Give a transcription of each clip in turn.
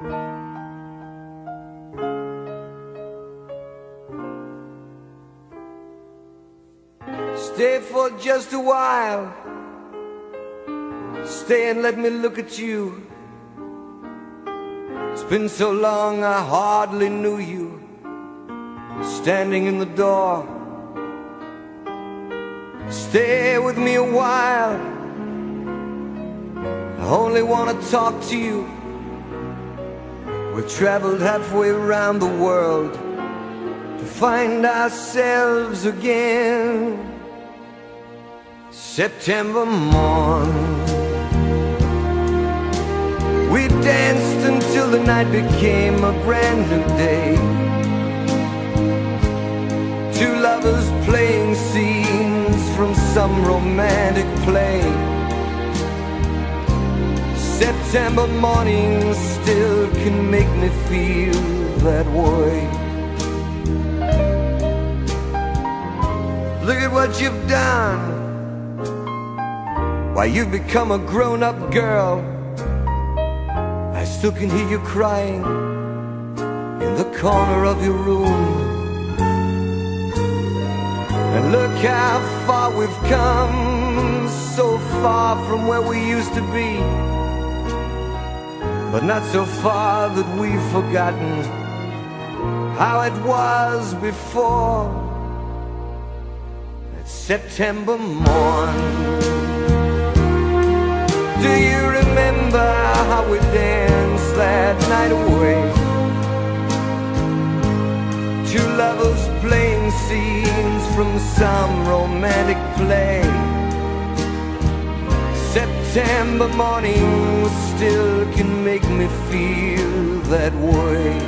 Stay for just a while. Stay and let me look at you. It's been so long I hardly knew you. Standing in the door. Stay with me a while. I only want to talk to you. We've traveled halfway around the world to find ourselves again. September morn. We danced until the night became a brand new day. Two lovers playing scenes from some romantic play. September morning still me feel that way. Look at what you've done. Why, you've become a grown up girl. I still can hear you crying in the corner of your room. And look how far we've come, so far from where we used to be. But not so far that we've forgotten how it was before. That September morn. Do you remember how we danced that night away? Two lovers playing scenes from some romantic play. September mornings still can make me feel that way.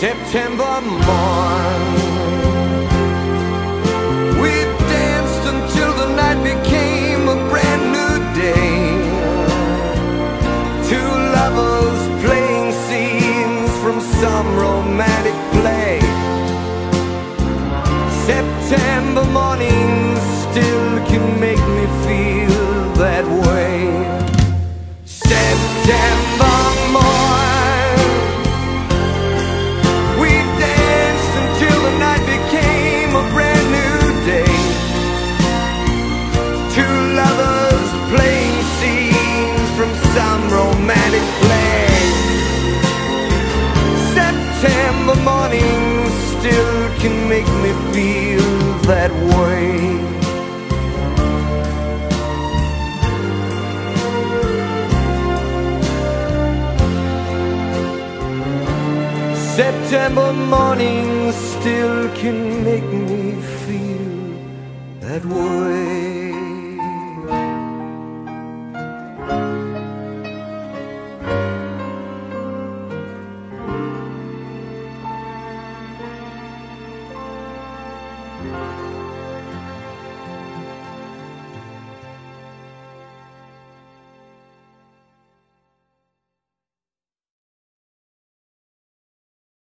September morn. September mornings still can make me feel that way. September. We danced until the night became a brand new day. Two lovers playing scenes from some romantic play. September mornings still can make me that way. September morning still can make me feel that way.